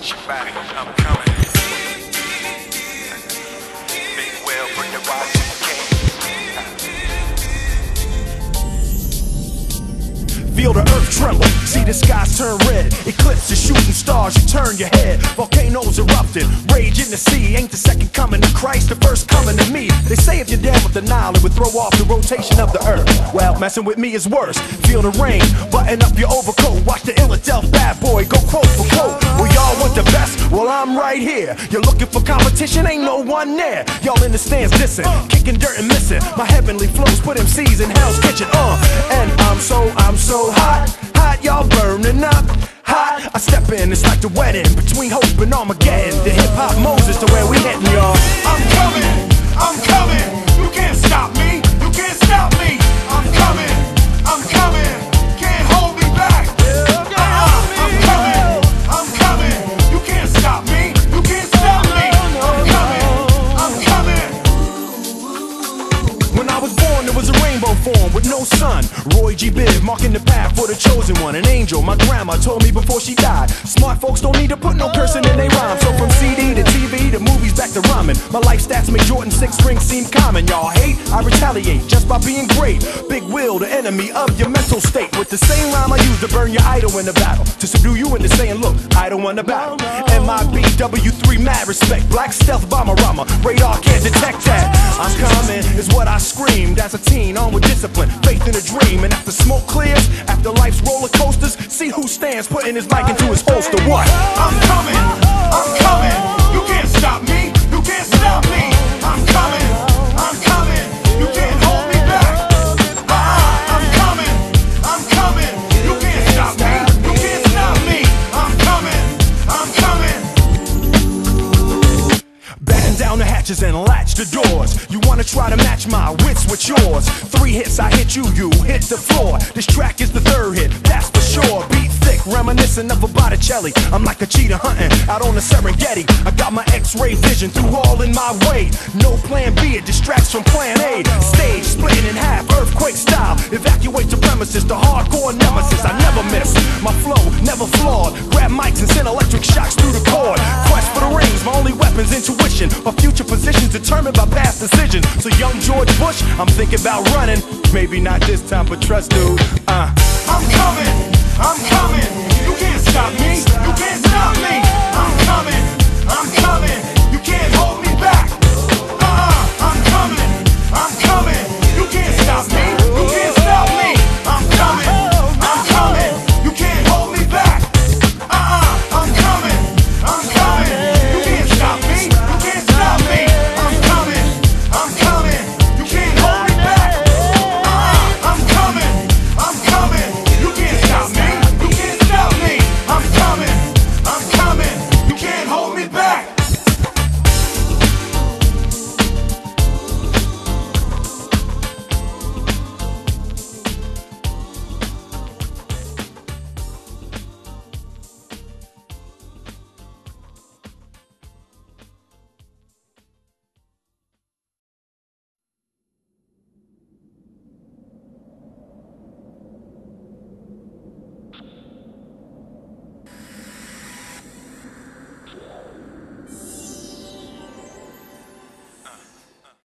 Watch your back, I'm coming. Big Will, bring the Y2K. Feel the earth tremble, see the skies turn red. Eclipses, shooting stars, you turn your head. Volcanoes erupting, rage in the sea. Ain't the second coming of Christ, the first coming to me. They say if you're down with the Nile, it would throw off the rotation of the earth. Well, messing with me is worse. Feel the rain, button up your overcoat. Watch the Illadelph bad boy go quote I'm right here. You're looking for competition, ain't no one there. Y'all in the stands dissing, kicking dirt and missing. My heavenly flows put MCs in Hell's Kitchen, uh. And I'm so, I'm so hot, hot, y'all burning up. Hot, I step in, it's like the wedding between hope and Armageddon. The hip hop Moses to where we heading, y'all. I'm coming, I'm coming. I was a rainbow form with no sun. Roy G. Biv marking the path for the chosen one. An angel, my grandma told me before she died. Smart folks don't need to put no cursing in their My life stats make Jordan 6 rings seem common. Y'all hate, I retaliate just by being great. Big will, the enemy of your mental state. With the same rhyme I use to burn your idol in the battle. To subdue you into saying, look, I don't want the battle. MIBW3 mad respect. Black stealth bomber rama. Radar can't detect that. I'm coming, is what I screamed as a teen. On with discipline, faith in a dream. And after smoke clears, after life's roller coasters, see who stands putting his mic into his holster. What? I'm coming, I'm down the hatches and latch the doors. You wanna try to match my wits with yours? Three hits, I hit you, you hit the floor. This track is the third hit, that's reminiscent of a Botticelli. I'm like a cheetah hunting out on the Serengeti. I got my X-ray vision through all in my way. No plan B, it distracts from plan A. Stage splitting in half, earthquake style. Evacuate the premises, the hardcore nemesis. I never miss. My flow never flawed. Grab mics and send electric shocks through the cord. Quest for the rings, my only weapon's intuition. My future position's determined by past decisions. So young George Bush, I'm thinking about running. Maybe not this time, but trust, dude. Uh.